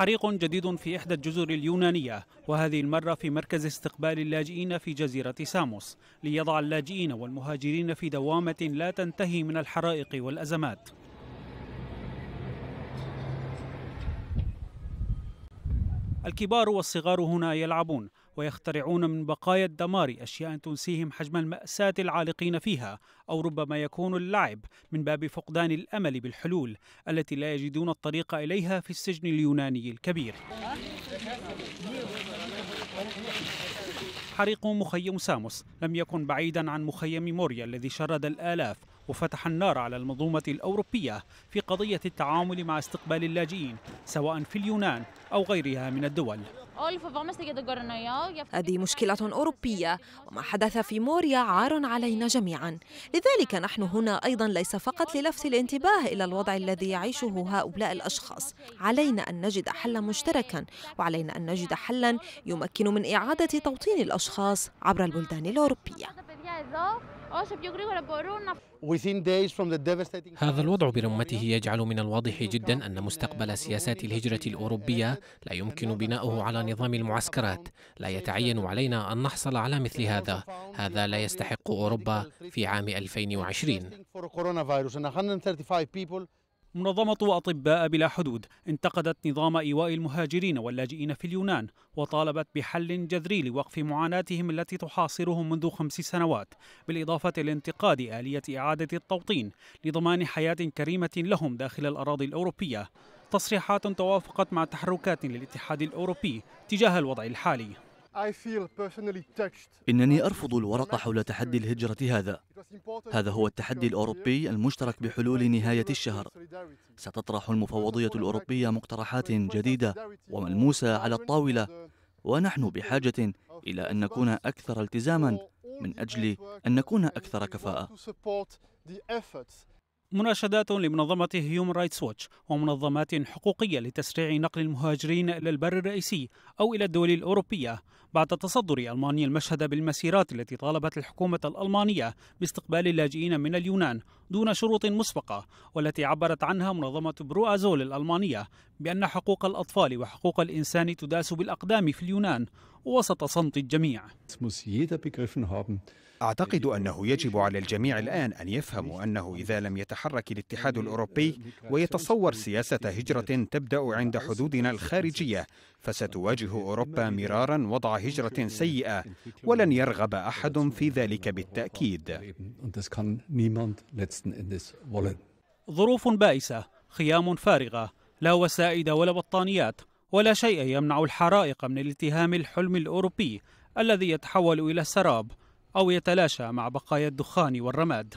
حريق جديد في إحدى الجزر اليونانية وهذه المرة في مركز استقبال اللاجئين في جزيرة ساموس ليضع اللاجئين والمهاجرين في دوامة لا تنتهي من الحرائق والأزمات. الكبار والصغار هنا يلعبون ويخترعون من بقايا الدمار أشياء تنسيهم حجم المأساة العالقين فيها أو ربما يكون اللعب من باب فقدان الأمل بالحلول التي لا يجدون الطريق إليها في السجن اليوناني الكبير. حريق مخيم ساموس لم يكن بعيدا عن مخيم موريا الذي شرد الآلاف وفتح النار على المنظومة الأوروبية في قضية التعامل مع استقبال اللاجئين سواء في اليونان أو غيرها من الدول. هذه مشكلة أوروبية وما حدث في موريا عار علينا جميعا. لذلك نحن هنا أيضا ليس فقط للفت الانتباه إلى الوضع الذي يعيشه هؤلاء الأشخاص. علينا أن نجد حلا مشتركا وعلينا أن نجد حلا يمكن من إعادة توطين الأشخاص عبر البلدان الأوروبية. هذا الوضع برمته يجعل من الواضح جدا أن مستقبل سياسات الهجرة الأوروبية لا يمكن بناؤه على نظام المعسكرات. لا يتعين علينا أن نحصل على مثل هذا. هذا لا يستحق أوروبا في عام 2020 منظمة أطباء بلا حدود انتقدت نظام إيواء المهاجرين واللاجئين في اليونان وطالبت بحل جذري لوقف معاناتهم التي تحاصرهم منذ خمس سنوات بالإضافة لانتقاد آلية إعادة التوطين لضمان حياة كريمة لهم داخل الأراضي الأوروبية. تصريحات توافقت مع تحركات للاتحاد الأوروبي تجاه الوضع الحالي. إنني أرفض الورق حول تحدي الهجرة هذا. هذا هو التحدي الأوروبي المشترك بحلول نهاية الشهر. ستطرح المفوضية الأوروبية مقترحات جديدة وملموسة على الطاولة. ونحن بحاجة إلى أن نكون أكثر التزاما من أجل أن نكون أكثر كفاءة. مناشدات لمنظمة هيومن رايتس ووتش ومنظمات حقوقية لتسريع نقل المهاجرين إلى البر الرئيسي أو إلى الدول الأوروبية بعد تصدر ألمانيا المشهد بالمسيرات التي طالبت الحكومة الألمانية باستقبال اللاجئين من اليونان دون شروط مسبقة والتي عبرت عنها منظمة برو أزول الألمانية بأن حقوق الأطفال وحقوق الإنسان تداس بالأقدام في اليونان وسط صمت الجميع. أعتقد أنه يجب على الجميع الآن أن يفهموا أنه إذا لم يتحرك الاتحاد الأوروبي ويتصور سياسة هجرة تبدأ عند حدودنا الخارجية فستواجه أوروبا مرارا وضع هجرة سيئة ولن يرغب أحد في ذلك بالتأكيد. ظروف بائسة خيام فارغة لا وسائد ولا بطانيات ولا شيء يمنع الحرائق من الاتهام الحلم الأوروبي الذي يتحول إلى السراب أو يتلاشى مع بقايا الدخان والرماد.